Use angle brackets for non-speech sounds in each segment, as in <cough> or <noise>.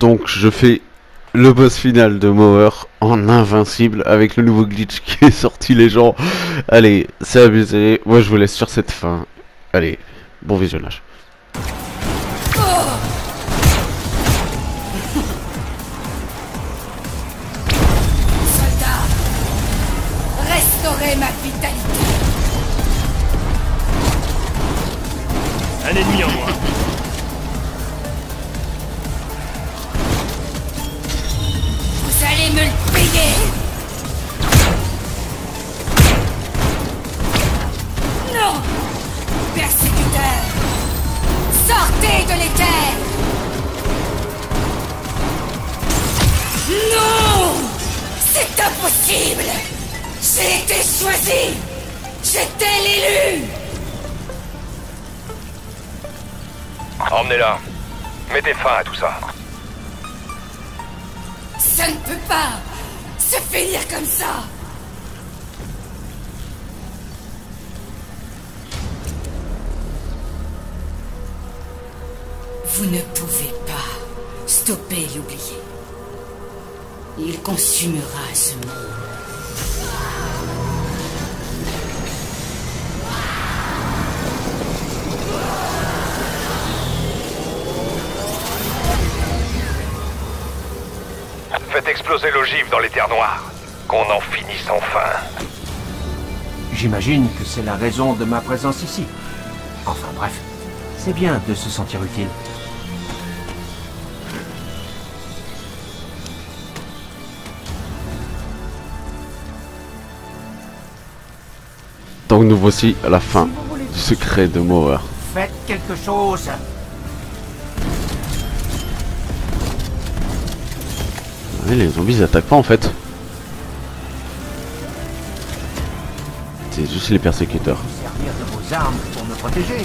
Donc je fais le boss final de Mower en invincible avec le nouveau glitch <laughs> qui est sorti les gens. Allez, c'est abusé. Moi je vous laisse sur cette fin. Allez, bon visionnage. Ma vitalité. Un ennemi en moins. Vous allez me le payer. Non Persécuteur Sortez de l'éther Non C'est impossible J'ai été choisi J'étais l'élu Emmenez-la. Mettez fin à tout ça. Ça ne peut pas se finir comme ça Vous ne pouvez pas stopper l'oublié. Il consumera ce monde. Exploser l'ogive dans les terres noires. Qu'on en finisse enfin. J'imagine que c'est la raison de ma présence ici. Enfin bref, c'est bien de se sentir utile. Donc nous voici à la fin du secret de Mower. Faites quelque chose Ouais, les zombies ils attaquent pas en fait. C'est juste les persécuteurs. Servir de vos armes pour me protéger.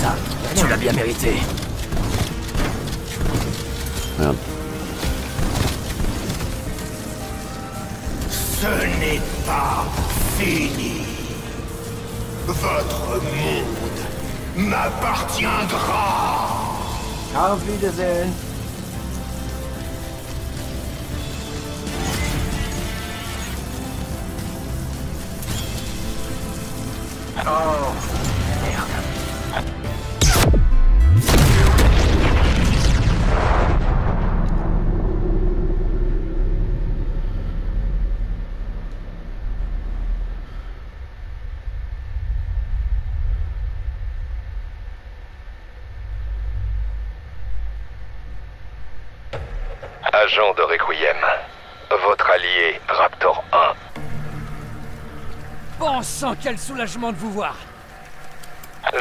Ça, tu l'as bien mérité. Regarde. Ce n'est pas fini. Votre monde m'appartiendra. Auf Wiedersehen. Agent de Requiem. Votre allié, Raptor 1. Bon sang, quel soulagement de vous voir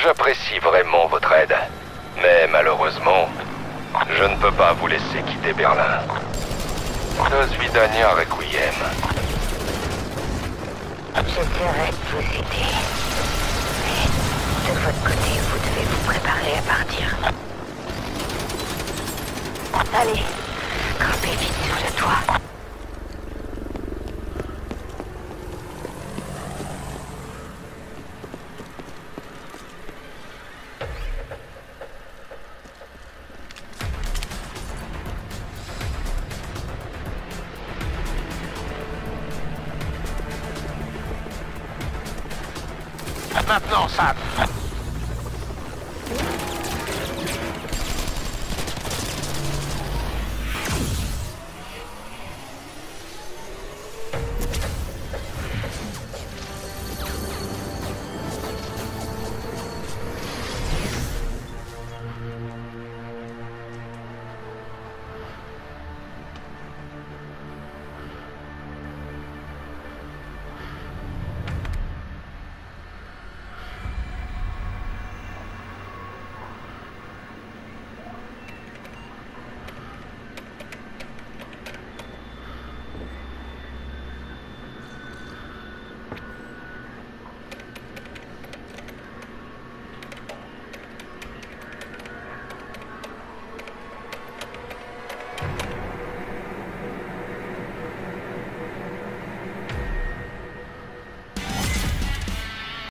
J'apprécie vraiment votre aide. Mais malheureusement, je ne peux pas vous laisser quitter Berlin. Nos Vidania Requiem. J'essaierai de vous aider. Mais de votre côté, vous devez vous préparer à partir. Allez, Maintenant, Sam.